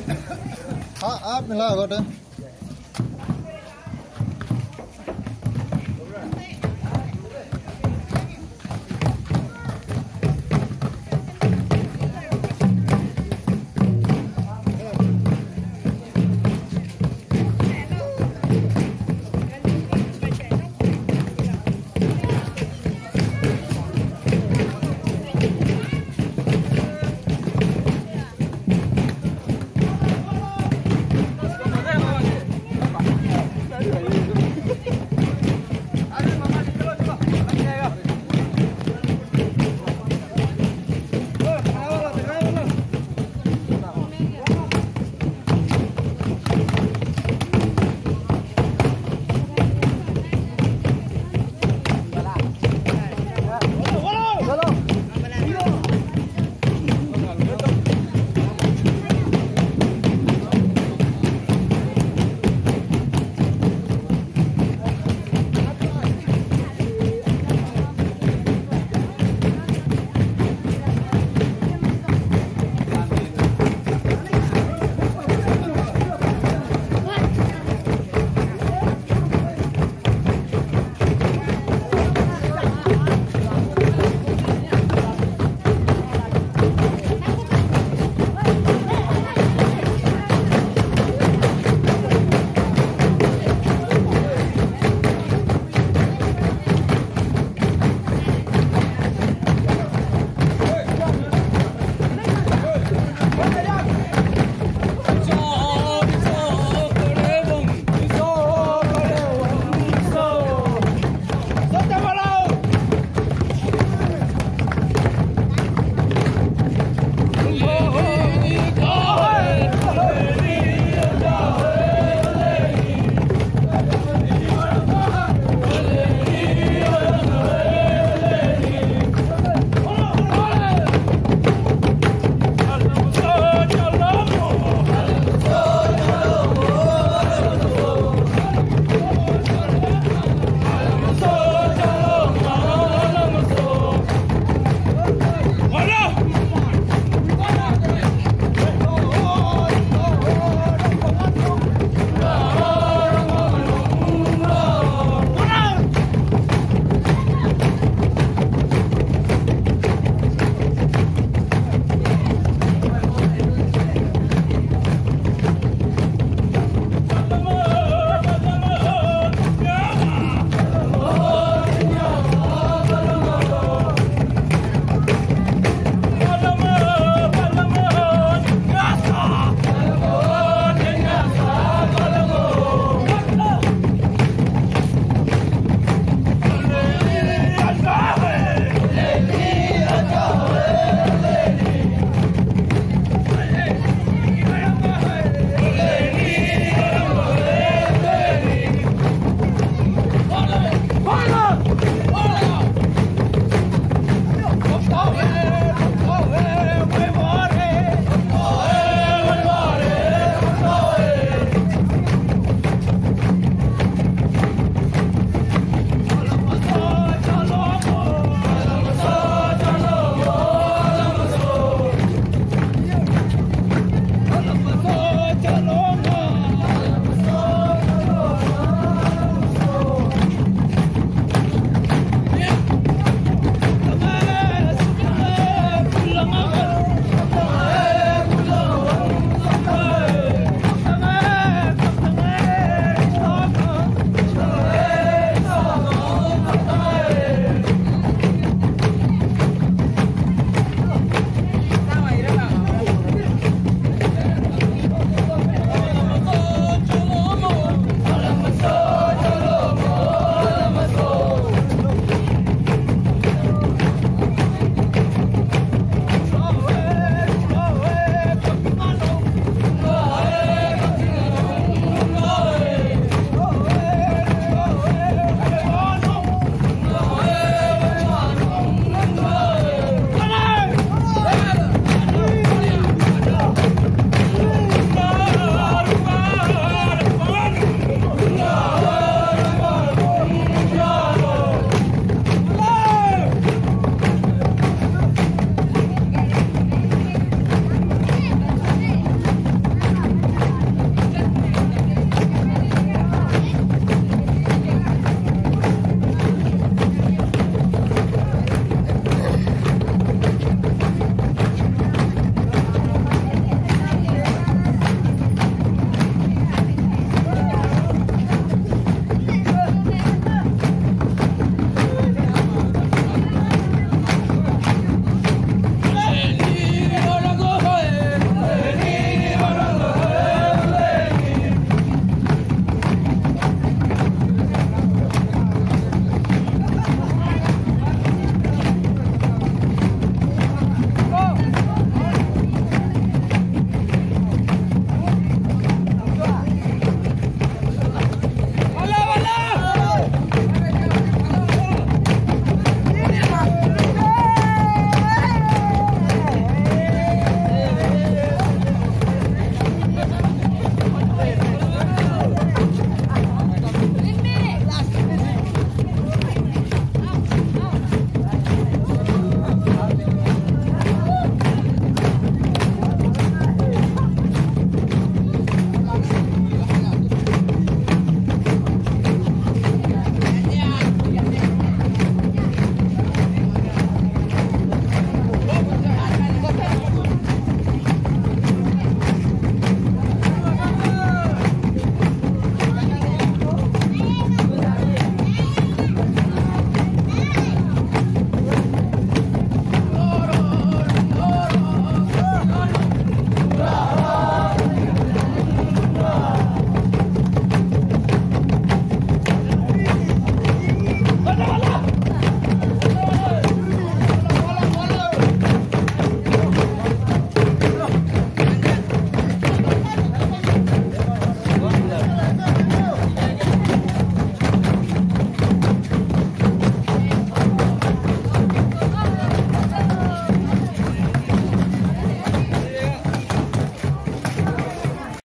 हाँ आप मिला होगा